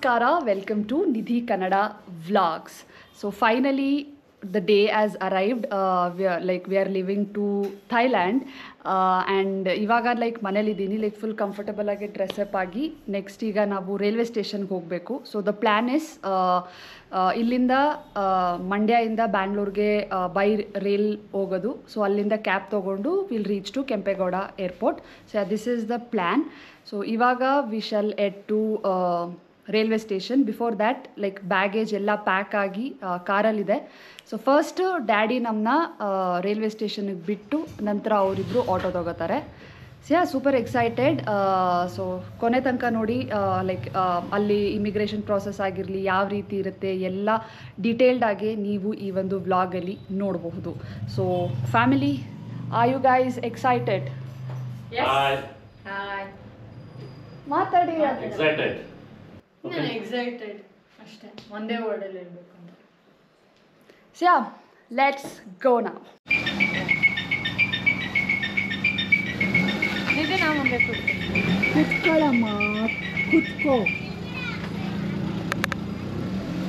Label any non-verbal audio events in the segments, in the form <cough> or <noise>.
ನಮಸ್ಕಾರ welcome to Nidhi Kannada vlogs so finally the day has arrived like we are living to Thailand and ಇವಾಗ like ಮನೇಲಿದ್ದೀನಿ like full comfortable ಆಗಿ dress up ಆಗಿ next ಈಗ ನಾವು railway ಸ್ಟೇಷನ್ಗೆ ಹೋಗಬೇಕು ಸೊ ದ ಪ್ಲ್ಯಾನ್ ಇಸ್ ಇಲ್ಲಿಂದ ಮಂಡ್ಯ ಮಂಡ್ಯದಿಂದ ಬ್ಯಾಂಗ್ಳೂರ್ಗೆ ಬೈ ರೈಲ್ ಹೋಗೋದು ಸೊ ಅಲ್ಲಿಂದ ಕ್ಯಾಬ್ ತೊಗೊಂಡು will reach to Kempegowda airport so this is the plan so ಇವಾಗ we shall head to railway station before that like baggage ಎಲ್ಲ ಪ್ಯಾಕ್ ಆಗಿ ಕಾರಲ್ಲಿದೆ ಸೊ ಫಸ್ಟ್ ಡ್ಯಾಡಿ ನಮ್ಮನ್ನ ರೈಲ್ವೆ ಸ್ಟೇಷನ್ಗೆ ಬಿಟ್ಟು ನಂತರ ಅವರಿಬ್ಬರು ಆಟೋ ತಗೋತಾರೆ. So yeah super excited so ಕೊನೆ ತನಕ ನೋಡಿ ಲೈಕ್ ಅಲ್ಲಿ ಇಮಿಗ್ರೇಷನ್ ಪ್ರಾಸೆಸ್ ಆಗಿರಲಿ ಯಾವ ರೀತಿ ಇರುತ್ತೆ ಎಲ್ಲ ಡೀಟೇಲ್ಡ್ ಆಗಿ ನೀವು ಈ ಒಂದು ವ್ಲಾಗಲ್ಲಿ ನೋಡಬಹುದು. So family are you guys excited ಮಾತಾಡಿ. Excited. ಎಕ್ಸೈಟೆಡ್ ಅಷ್ಟೇ. ಒಂದೇ ವರ್ಡಲ್ಲಿ ಹೇಳ್ಬೇಕು ಅಂತ. ಸೊ ಲೆಟ್ಸ್ ಗೋ ನಾವು ನಿಧಿ ಮುಂದೆ ಕುತ್ಕೊಳ್ಳಮ್ಮ ಕುತ್ಕೋ.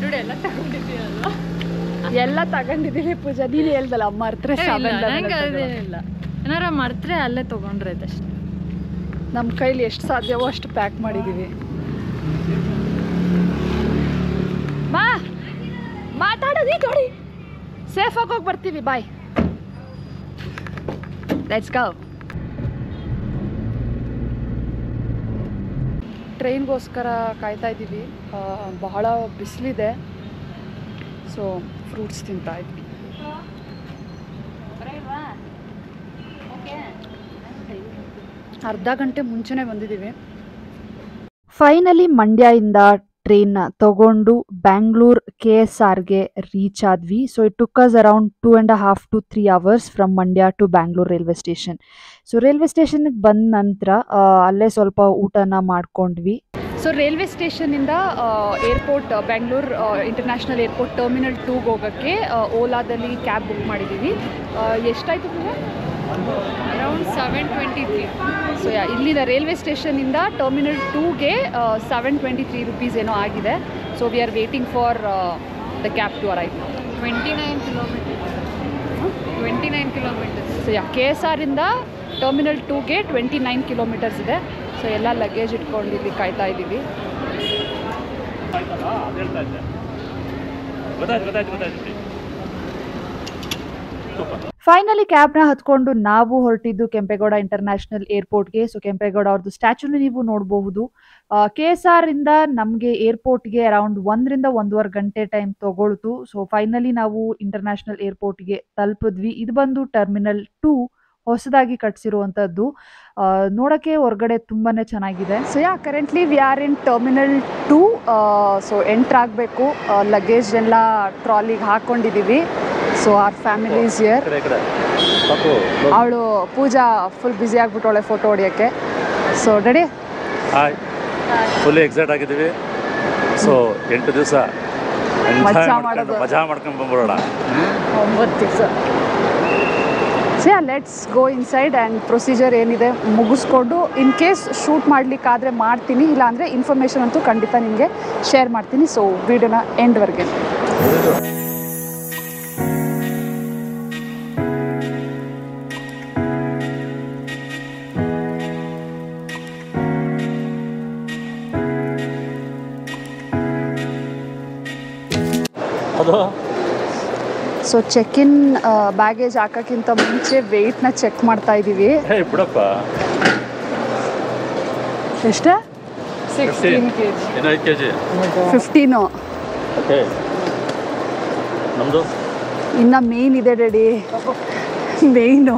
ನೋಡಿ ಎಲ್ಲ ತಗೊಂಡಿದ್ದೀರಲ್ಲ ಎಲ್ಲ ತಗೊಂಡಿದ್ದೀನಿ ಪೂಜಾ. ನೀನು ಹೇಳ್ದಲ್ಲ ಮರ್ತ್ರೆ ಏನಾರ ಮರ್ತ್ರೆ ಅಲ್ಲೇ ತಗೊಂಡ್ರೆ ಅಷ್ಟೇ ನಮ್ಮ ಕೈಲಿ ಎಷ್ಟು ಸಾಧ್ಯವೋ ಅಷ್ಟು ಪ್ಯಾಕ್ ಮಾಡಿದ್ದೀವಿ ಮಾ ಮಾತಾಡೋದಿ ನೋಡಿ. ಸೇಫ್ ಆಗಿ ಹೋಗಿ ಬರ್ತೀವಿ ಬಾಯ್ ಲೆಟ್ಸ್ ಗೋ ಟ್ರೈನ್ಗೋಸ್ಕರ ಕಾಯ್ತಾ ಇದ್ದೀವಿ. ಬಹಳ ಬಿಸಿಲಿದೆ. ಸೊ ಫ್ರೂಟ್ಸ್ ತಿಂತಾ ಇದ್ವಿ. ಅರ್ಧ ಗಂಟೆ ಮುಂಚೆನೇ ಬಂದಿದ್ದೀವಿ. ಫೈನಲಿ ಮಂಡ್ಯದಿಂದ ಟ್ರೈನ್ ತಗೊಂಡು ಬ್ಯಾಂಗ್ಳೂರ್ ಕೆ ಎಸ್ ಆರ್ಗೆ ರೀಚ್ ಆದ್ವಿ. So it took around two and half to three hours from Mandya to Bangalore railway station so railway ಸ್ಟೇಷನ್ಗೆ ಬಂದ ನಂತರ ಅಲ್ಲೇ ಸ್ವಲ್ಪ ಊಟನ ಮಾಡ್ಕೊಂಡ್ವಿ. So railway ಸ್ಟೇಷನಿಂದ airport Bangalore international airport terminal ಟೂಗೆ ಹೋಗೋಕ್ಕೆ ಓಲಾದಲ್ಲಿ ಕ್ಯಾಬ್ ಬುಕ್ ಮಾಡಿದ್ದೀವಿ ಎಷ್ಟಾಯಿತು around seven twenty three so yeah ಇಲ್ಲಿನ ರೈಲ್ವೆ ಸ್ಟೇಷನಿಂದ ಟರ್ಮಿನಲ್ ಟೂಗೆ ಸೆವೆನ್ ಟ್ವೆಂಟಿ ತ್ರೀ ರುಪೀಸ್ ಏನೋ ಆಗಿದೆ. So we are waiting for the cab to arrive twenty nine kilometer twenty nine kilometers so yeah K S ಆರಿಂದ terminal ಟೂಗೆ twenty nine kilometres ಇದೆ. So ಎಲ್ಲ luggage ಇಟ್ಕೊಂಡು ಇಲ್ಲಿ ಕಾಯ್ತಾ ಇದ್ದೀವಿ. ಗೊತ್ತಾಯ್ತು ಗೊತ್ತಾಯ್ತು ಗೊತ್ತಾಯ್ತು. ಸೂಪರ್. ಫೈನಲಿ ಕ್ಯಾಬ್ನ ಹತ್ಕೊಂಡು ನಾವು ಹೊರಟಿದ್ದು ಕೆಂಪೇಗೌಡ ಇಂಟರ್ನ್ಯಾಷನಲ್ ಏರ್ಪೋರ್ಟ್ಗೆ ಸೊ ಕೆಂಪೇಗೌಡ ಅವ್ರದ್ದು ಸ್ಟ್ಯಾಚ್ಯೂನ ನೀವು ನೋಡಬಹುದು. ಕೆ ಎಸ್ ಆರ್ ಇಂದ ನಮಗೆ ಏರ್ಪೋರ್ಟ್ಗೆ ಅರೌಂಡ್ ಒಂದರಿಂದ ಒಂದೂವರೆ ಗಂಟೆ ಟೈಮ್ ತಗೊಳ್ತು. ಸೊ ಫೈನಲಿ ನಾವು ಇಂಟರ್ನ್ಯಾಷನಲ್ ಏರ್ಪೋರ್ಟ್ಗೆ ತಲುಪಿದ್ವಿ. ಇದು ಬಂದು ಟರ್ಮಿನಲ್ ಟೂ ಹೊಸದಾಗಿ ಕಟ್ಸಿರುವಂಥದ್ದು ಆ, ನೋಡಕ್ಕೆ ಹೊರಗಡೆ ತುಂಬಾನೇ ಚೆನ್ನಾಗಿದೆ. So yeah currently we are in terminal two so ಎಂಟ್ರಾಗಬೇಕು luggage ಎಲ್ಲ ಟ್ರಾಲಿಗೆ ಹಾಕೊಂಡಿದ್ದೀವಿ ಸೊ ಆರ್ ಫ್ಯಾಮಿಲೀಸ್ ಇಯರ್ ಕಡೆ ಕಡೆ. ಅವಳು ಪೂಜಾ ಫುಲ್ ಬ್ಯುಸಿ ಆಗಿಬಿಟ್ಟವಳೆ photo ಹೊಡಿಯೋಕ್ಕೆ. So ready hi full excite ಆಗಿದ್ದೀವಿ. ಸೊ ಎಂಟು ದಿವಸ. ಮಜಾ ಮಾಡ್ಕೊಂಡು ಬಂದ್ಬಿಡೋಣ. ಒಂಬತ್ತು ದಿವಸ. So let's go inside and procedure ಏನಿದೆ ಮುಗಿಸ್ಕೊಂಡು ಇನ್ ಕೇಸ್ ಶೂಟ್ ಮಾಡಲಿಕ್ಕಾದರೆ ಮಾಡ್ತೀನಿ ಇಲ್ಲಾಂದರೆ ಇನ್ಫಾರ್ಮೇಷನ್ ಅಂತೂ ಖಂಡಿತ ನಿಮಗೆ ಶೇರ್ ಮಾಡ್ತೀನಿ. ಸೊ ವಿಡಿಯೋನ ಎಂಡ್ವರೆಗೆ ಸೊ ಚೆಕ್ ಇನ್ ಬ್ಯಾಗೇಜ್ ಹಾಕೋಕ್ಕಿಂತ ಮುಂಚೆ ವೆಯ್ಟ್ನ ಚೆಕ್ ಮಾಡ್ತಾ ಇದ್ದೀವಿ ಹೇ ಬಿಡಪ್ಪ. ಎಷ್ಟೇ? ಸಿಕ್ಸ್ಟೀನ್ ಕೆ ಜಿ ಇನ್ನು ಐದು ಕೆ ಜಿ ಫಿಫ್ಟೀನು ಓಕೆ ನಮ್ಮದು ಇನ್ನು ಮೇನ್ ಇದೆ ರೆಡಿ ಮೇಯ್ನು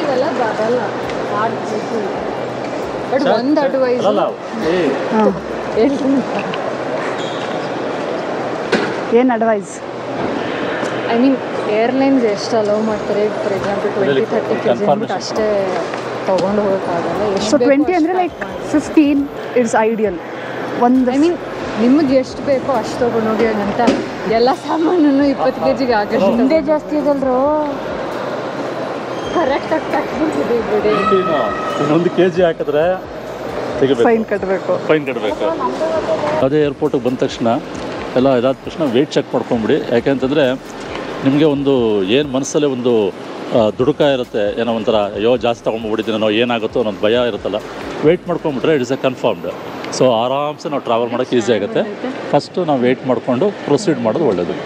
ಇವೆಲ್ಲ ಬರಲ್ಲ. ಒಂದು ಅಡ್ವೈಸ್. ಏನು ಅಡ್ವೈಸ್ ಐ ಮೀನ್ ಏರ್ಲೈನ್ಸ್ ಎಷ್ಟು ಅಲೋ ಮಾಡ್ತಾರೆ? For example twenty thirty K G. ಅಂದ್ಬಿಟ್ಟು ಅಷ್ಟೇ ತೊಗೊಂಡು ಹೋಗೋಕ್ಕಾಗಲ್ಲ. ಎಷ್ಟು ಟ್ವೆಂಟಿ ಅಂದರೆ ಲೈಕ್ ಫಿಫ್ಟೀನ್ ಇಟ್ಸ್ ಐಡಿಯಲ್ ಒಂದು ಐ ಮೀನ್ ನಿಮಗೆ ಎಷ್ಟು ಬೇಕೋ ಅಷ್ಟು ತೊಗೊಂಡು ಹೋಗಿ ಅಂತ ಎಲ್ಲ ಸಾಮಾನು ಇಪ್ಪತ್ತು ಕೆ ಜಿಗೆ ಆಗಲ್ಲ ಹಿಂದೆ ಜಾಸ್ತಿ ಇದಲ್ರು? ಕರೆಕ್ಟಾಗಿ ಕಟ್ಬಿಟ್ಟಿದೆ ಬಿಡಿ. ಒಂದು ಕೆ ಜಿ ಹಾಕಿದ್ರೆ ಫೈನ್ ಕಟ್ಟಬೇಕು ಫೈನ್ ಕಟ್ಟಬೇಕು ಅದೇ ಏರ್ಪೋರ್ಟಿಗೆ ಬಂದ ತಕ್ಷಣ ಎಲ್ಲ ಇದಾದ ತಕ್ಷಣ ವೆಯ್ಟ್ ಚೆಕ್ ಮಾಡ್ಕೊಂಬಿಡಿ. ಯಾಕೆಂತಂದರೆ ನಿಮಗೆ ಒಂದು ಏನು ಮನಸ್ಸಲ್ಲೇ ಒಂದು ದುಡುಕ ಇರುತ್ತೆ ಏನೋ ಒಂಥರ ಅಯ್ಯೋ ಜಾಸ್ತಿ ತೊಗೊಂಡ್ಬಿಟ್ಟಿದ್ದೀನೋ ಏನಾಗುತ್ತೋ ಅನ್ನೋದು ಭಯ ಇರುತ್ತಲ್ಲ weight ಮಾಡ್ಕೊಂಬಿಟ್ರೆ it is a confirmed so ಆರಾಮ್ಸೆ ನಾವು ಟ್ರಾವೆಲ್ ಮಾಡೋಕ್ಕೆ ಈಸಿ ಆಗುತ್ತೆ. ಫಸ್ಟು ನಾವು ವೆಯ್ಟ್ ಮಾಡಿಕೊಂಡು ಪ್ರೊಸೀಡ್ ಮಾಡೋದು ಒಳ್ಳೆಯದು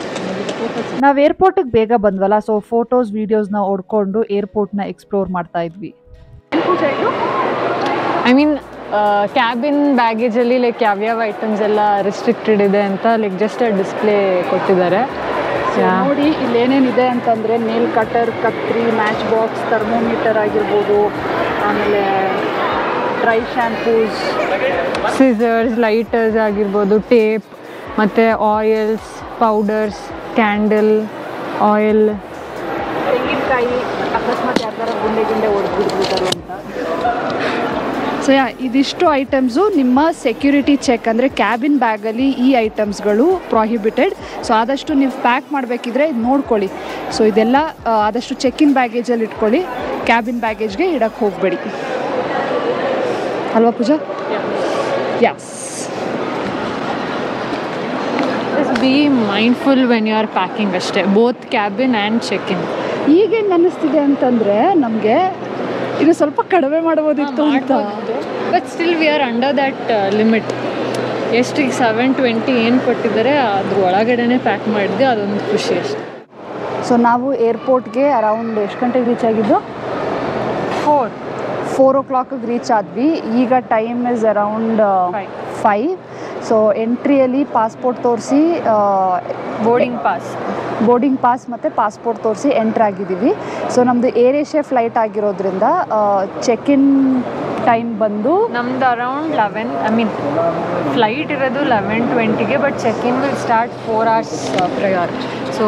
ನಾವು ಏರ್ಪೋರ್ಟಿಗೆ ಬೇಗ ಬಂದ್ವಲ್ಲ ಸೊ ಫೋಟೋಸ್ ವೀಡಿಯೋಸ್ನ ಹೊಡ್ಕೊಂಡು ಏರ್ಪೋರ್ಟ್ನ ಎಕ್ಸ್ಪ್ಲೋರ್ ಮಾಡ್ತಾ ಇದ್ವಿ. ಐ ಮೀನ್ ಕ್ಯಾಬಿನ್ ಬ್ಯಾಗೇಜಲ್ಲಿ ಲೈಕ್ ಯಾವ್ಯಾವ ಐಟಮ್ಸ್ ಎಲ್ಲ ರಿಸ್ಟ್ರಿಕ್ಟೆಡ್ ಇದೆ ಅಂತ ಲೈಕ್ ಜಸ್ಟ್ ಡಿಸ್ಪ್ಲೇ ಕೊಟ್ಟಿದ್ದಾರೆ. ನೋಡಿ ಇಲ್ಲಿ ಏನೇನಿದೆ ಅಂತಂದರೆ ನೇಲ್ ಕಟರ್ ಕತ್ರಿ ಮ್ಯಾಚ್ ಬಾಕ್ಸ್ ಥರ್ಮೋಮೀಟರ್ ಆಗಿರ್ಬೋದು ಆಮೇಲೆ ಡ್ರೈ ಶ್ಯಾಂಪೂಸ್ ಸಿಸರ್ಸ್ ಲೈಟರ್ಸ್ ಆಗಿರ್ಬೋದು ಟೇಪ್ ಮತ್ತು ಆಯಿಲ್ಸ್ ಪೌಡರ್ಸ್ ಕ್ಯಾಂಡಲ್ ಆಯಿಲ್ ತೆಂಗಿನಕಾಯಿ ಅಕಸ್ಮಾತ್ ಯಾವ್ದಾರ ಗುಂಡೆ ಗುಂಡೆ ಹೊಡೆದ್ಬಿಡ್ಬಿಡ್ತಾರೆ ಅಂತ. ಸೊ ಯಾ ಇದಿಷ್ಟು ಐಟಮ್ಸು ನಿಮ್ಮ ಸೆಕ್ಯೂರಿಟಿ ಚೆಕ್ ಅಂದರೆ ಕ್ಯಾಬಿನ್ ಬ್ಯಾಗಲ್ಲಿ ಈ ಐಟಮ್ಸ್ಗಳು ಪ್ರಾಹಿಬಿಟೆಡ್ ಸೊ ಆದಷ್ಟು ನೀವು ಪ್ಯಾಕ್ ಮಾಡಬೇಕಿದ್ರೆ ನೋಡ್ಕೊಳ್ಳಿ. ಸೊ ಇದೆಲ್ಲ ಆದಷ್ಟು ಆದಷ್ಟು ಚೆಕ್ಕಿನ್ ಬ್ಯಾಗೇಜಲ್ಲಿ ಇಟ್ಕೊಳ್ಳಿ. ಕ್ಯಾಬಿನ್ ಬ್ಯಾಗೇಜ್ಗೆ ಇಡಕ್ಕೆ ಹೋಗಬೇಡಿ. ಅಲ್ವಾ Pooja? Yes be mindful when you are packing ಅಷ್ಟೇ both cabin and check in ಈಗೇನು ಅನ್ನಿಸ್ತಿದೆ ಅಂತಂದರೆ ನಮಗೆ ಇದು ಸ್ವಲ್ಪ ಕಡಿಮೆ ಮಾಡಬಹುದಿತ್ತು ಅಂತ. But still we are under that limit ಎಷ್ಟು ಈಗ ಸೆವೆನ್ ಟ್ವೆಂಟಿ ಏನು ಕೊಟ್ಟಿದ್ದಾರೆ ಅದ್ರ ಒಳಗಡೆನೆ ಪ್ಯಾಕ್ ಮಾಡಿದ್ವಿ ಅದೊಂದು ಖುಷಿ ಅಷ್ಟೆ. ಸೊ ನಾವು ಏರ್ಪೋರ್ಟ್ಗೆ ಅರೌಂಡ್ ಎಷ್ಟು ಗಂಟೆಗೆ ರೀಚ್ ಆಗಿದ್ದು? ಫೋರ್ ಫೋರ್ ಓ ಕ್ಲಾಕಿಗೆ ರೀಚ್ ಆದ್ವಿ. ಈಗ time is around. Five so ಎಂಟ್ರಿಯಲ್ಲಿ passport ತೋರಿಸಿ ಬೋರ್ಡಿಂಗ್ ಪಾಸ್ ಬೋರ್ಡಿಂಗ್ ಪಾಸ್ ಮತ್ತು ಪಾಸ್ಪೋರ್ಟ್ ತೋರಿಸಿ ಎಂಟ್ರ್ ಆಗಿದ್ದೀವಿ. ಸೊ ನಮ್ಮದು ಏರ್ ಏಷ್ಯಾ ಫ್ಲೈಟ್ ಆಗಿರೋದ್ರಿಂದ ಚೆಕ್ ಇನ್ ಟೈಮ್ ಬಂದು ನಮ್ದು around eleven I mean flight ಇರೋದು eleven ಟ್ವೆಂಟಿಗೆ but check in will start four hours prior so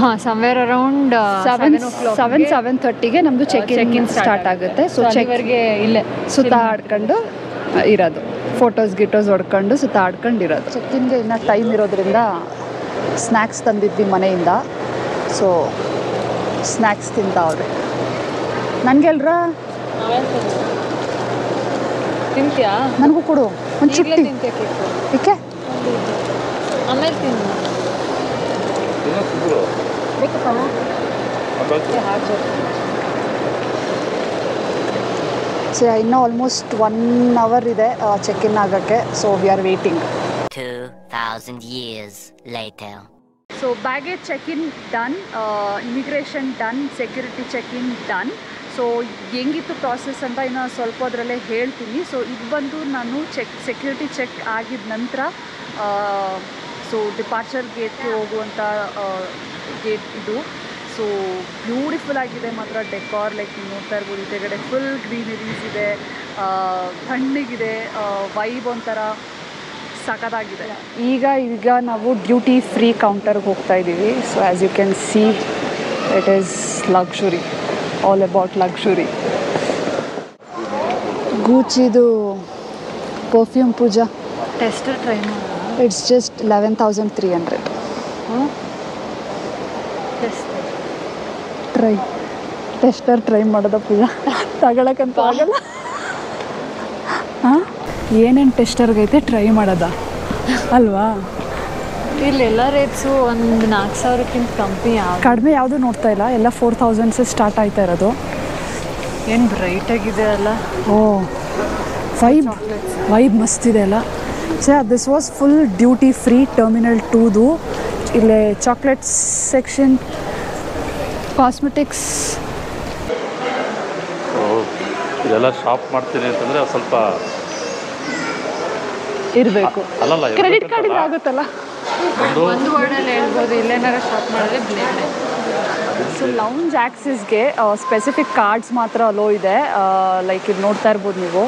ಹಾಂ somewhere around seven seven seven ತರ್ಟಿಗೆ ನಮ್ಮದು ಚೆಕ್ ಇನ್ ಸ್ಟಾರ್ಟ್ ಆಗುತ್ತೆ. ಸೊ ಚೆಕ್ ಚೆಕ್ವರೆಗೆ ಇಲ್ಲೇ ಸುತ್ತ ಆಡ್ಕೊಂಡು ಇರೋದು. ಫೋಟೋಸ್ ಗಿಟೋಸ್ ಹೊಡ್ಕೊಂಡು ಸುತ್ತ ಆಡ್ಕೊಂಡು ಇರೋದು. ಚೆಕ್ಕಿನ್ಗೆ ಇನ್ನೂ ಟೈಮ್ ಇರೋದ್ರಿಂದ ಸ್ನ್ಯಾಕ್ಸ್ ತಂದಿದ್ವಿ ಮನೆಯಿಂದ. ಸೊ ಸ್ನ್ಯಾಕ್ಸ್ ತಿಂತಾವ್ರೆ ನನಗೆಲ್ರ? ತಿಂತ್ಯಾ? ನನಗೂ ಕೊಡು. ಒಂದು ಚುಟ್ಟಿ. ತಿಂತೀಯ ಕೇಕು ಏಕೆ ಆಮೇಲೆ ತಿನ್ನು. ಸೊ ಇನ್ನೂ ಆಲ್ಮೋಸ್ಟ್ ಒನ್ ಅವರ್ ಇದೆ ಚೆಕ್ ಇನ್ ಆಗೋಕ್ಕೆ. So we are waiting 2,000 years later. Baggage check in done immigration done security check in done so ಹೆಂಗಿತ್ತು ಪ್ರಾಸೆಸ್ ಅಂತ ಇನ್ನು ಸ್ವಲ್ಪ ಅದರಲ್ಲೇ ಹೇಳ್ತೀನಿ. ಸೊ ಇದು ಬಂದು ನಾನು ಚೆಕ್ ಸೆಕ್ಯೂರಿಟಿ ಚೆಕ್ ಆಗಿದ ನಂತರ ಸೊ ಡಿಪಾರ್ಚರ್ ಗೇಟ್ಗೆ ಹೋಗುವಂಥ ಗೇಟ್ ಇದು. ಸೊ ಬ್ಯೂಟಿಫುಲ್ ಆಗಿದೆ ಮಾತ್ರ ಡೆಕಾರ್ ಲೈಕ್ ನೀವು ನೋಡ್ತಾ ಇರ್ಬೋದು ಇದೆಗಡೆ ಫುಲ್ ಗ್ರೀನರೀಸ್ ಇದೆ. ತಣ್ಣಗಿದೆ. ವೈಬ್ ಒಂಥರ ಸಖತ್ತಾಗಿದೆ ಈಗ ಈಗ ನಾವು ಡ್ಯೂಟಿ ಫ್ರೀ ಕೌಂಟರ್ಗೆ ಹೋಗ್ತಾ ಇದ್ದೀವಿ. So as you can see it is luxury all about luxury ಗೂಚಿದು perfume Pooja. Test try ಮಾಡಿ. It's just eleven thousand three hundred try tester try ಮಾಡೋದ ಪೂಜಾ? ತಗೊಳಕ್ಕಂತ ಆಗಲ್ಲ. ಹಾಂ? ಏನೇನು ಟೆಸ್ಟರ್ಗೈತೆ ಟ್ರೈ ಮಾಡೋದ? ಅಲ್ವಾ? ಇಲ್ಲಿ ಎಲ್ಲ ರೇಟ್ಸು ಒಂದು ನಾಲ್ಕು ಸಾವಿರಕ್ಕಿಂತ ಕಮ್ಮಿ ಕಡಿಮೆ ಯಾವುದೂ ನೋಡ್ತಾ ಇಲ್ಲ ಎಲ್ಲ ಫೋರ್ ತೌಸಂಡ್ಸೇ ಸ್ಟಾರ್ಟ್ ಆಯ್ತಾ ಇರೋದು. ಏನು ಬ್ರೈಟ್ ಆಗಿದೆ ಅಲ್ಲ. ಓ ವೈಬ್ ವೈಬ್ ಮಸ್ತ್ ಇದೆ ಅಲ್ಲ. So this was full duty free terminal ಟೂದು ಇಲ್ಲೇ ಚಾಕ್ಲೇಟ್ಸ್ ಸೆಕ್ಷನ್ ಕಾಸ್ಮೆಟಿಕ್ಸ್ ಇದೆಲ್ಲ ಶಾಪ್ ಮಾಡ್ತೀನಿ ಅಂತಂದರೆ ಸ್ವಲ್ಪ ಇರಬೇಕು. ಅಲ್ಲಲ್ಲ ಕ್ರೆಡಿಟ್. ಕಾರ್ಡ್ ಇದ್ರೆ ಆಗುತ್ತಲ್ಲ? ಒಂದು ವರ್ಡ್ ವರ್ಡಲ್ಲಿ ಹೇಳ್ಬೋದು ಇಲ್ಲೇನಾರ ಶಾಪ್ ಮಾಡಿದ್ರೆ ಬ್ಲೇಡ್ ಸೊ ಲೌಂಜ್ ಆ್ಯಕ್ಸಿಸ್ಗೆ ಸ್ಪೆಸಿಫಿಕ್ ಕಾರ್ಡ್ಸ್ ಮಾತ್ರ ಅಲೋ ಇದೆ. ಲೈಕ್ ಇದು ನೋಡ್ತಾ ಇರ್ಬೋದು ನೀವು.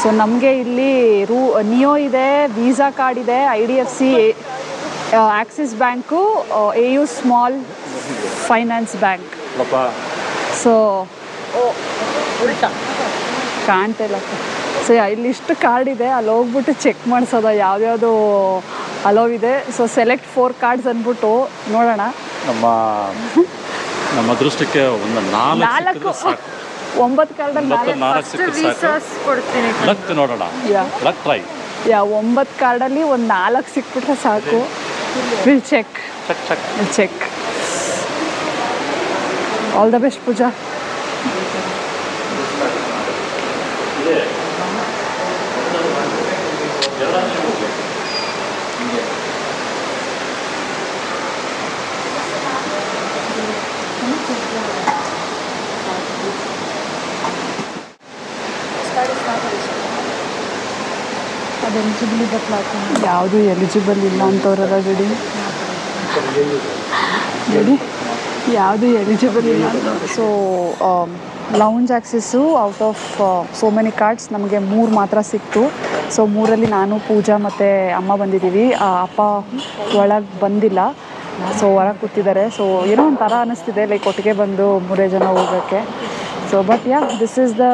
ಸೊ ನಮಗೆ ಇಲ್ಲಿ ರೂ ನಿಯೋ ಇದೆ ವೀಸಾ ಕಾರ್ಡ್ ಇದೆ I D F C Axis bank A U small finance bank so so ಕಾಣ್ತಿಲ್ಲ ಸೊ ಇಲ್ಲಿ ಇಷ್ಟು ಕಾರ್ಡ್ ಇದೆ. ಅಲ್ಲಿ ಹೋಗ್ಬಿಟ್ಟು ಚೆಕ್ ಮಾಡಿಸೋದ? ಯಾವ್ದ್ಯಾವುದು ಅಲೋ ಇದೆ. ಸೊ ಸೆಲೆಕ್ಟ್ ಫೋರ್ ಕಾರ್ಡ್ಸ್ ಅಂದ್ಬಿಟ್ಟು ನೋಡೋಣ. ನಮ್ಮ ನಮ್ಮ ಅದೃಷ್ಟಕ್ಕೆ ಒಂದು ನಾಲ್ಕು ನಾಲ್ಕು. ಸಿಕ್ಕಿದ್ರೆ ಸಾಕು. ಒಂಬತ್ತು ಕಾರ್ಡಲ್ಲಿ ಮತ್ತು ನಾಲ್ಕು ನೋಡೋಣ. ಯಾ ಲಕ್ ಟ್ರೈ ಯಾ ಒಂಬತ್ತು ಕಾರ್ಡಲ್ಲಿ ಒಂದು ನಾಲ್ಕು ಸಿಕ್ಬಿಟ್ರೆ ಸಾಕು. Will check check check will check all the best Pooja. ಅದು ಎಲಿಜಿಬಲ್ ಯಾವುದು ಎಲಿಜಿಬಲ್ ಇಲ್ಲ ಅಂತವ್ರಲ್ಲ ಜಡಿ ಜಡಿ ಯಾವುದು ಎಲಿಜಿಬಲ್ ಇಲ್ಲ so lounge access out of so many cards ನಮಗೆ ಮೂರು ಮಾತ್ರ ಸಿಕ್ತು. ಸೊ ಮೂರಲ್ಲಿ ನಾನು, ಪೂಜಾ ಮತ್ತು ಅಮ್ಮ ಬಂದಿದ್ದೀವಿ. ಅಪ್ಪ ಒಳಗೆ ಬಂದಿಲ್ಲ. ಸೊ ಹೊರಗೆ ಕೂತಿದ್ದಾರೆ. ಸೊ ಏನೋ ಒಂಥರ ಅನ್ನಿಸ್ತಿದೆ ಲೈಕ್ ಒಟ್ಟಿಗೆ ಬಂದು ಮೂರೇ ಜನ ಹೋಗೋಕ್ಕೆ. So but yeah this is the